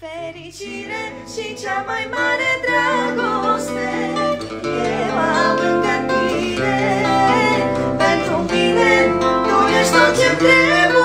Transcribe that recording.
Fericire și cea mai mare dragoste. Eu am lângă tine. Pentru mine tu ești tot ce trebuie.